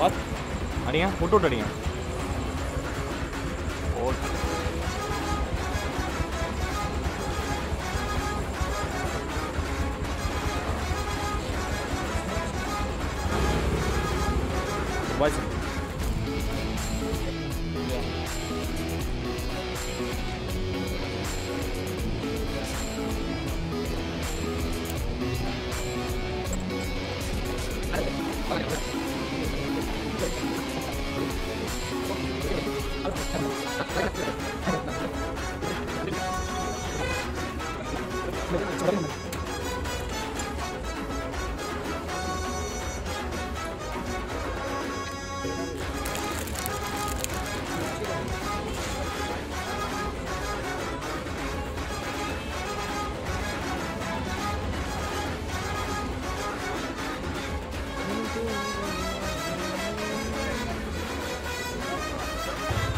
बस अड़िया फ़ोटो अड़िया Bye.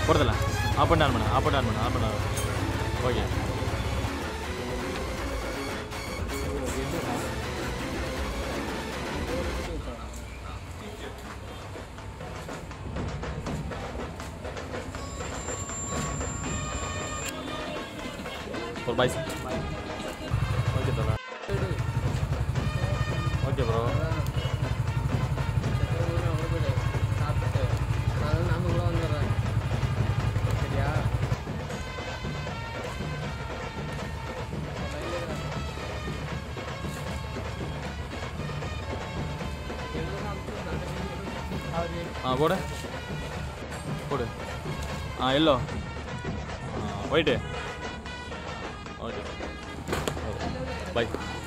போடுறதில்ல ஆப் அண்ட் ஆன் பண்ண ஆப் அண்ட் ஆன் பண்ண அண்ட் பண்ண ஓகே ஒரு பாய்ஸ் ஓகே தரா ஓகே ப்ரோ ஆ போடு. போடு. ஆ எல்லோ. White okay bye